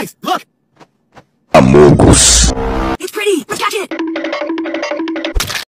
Guys, look! Amogus.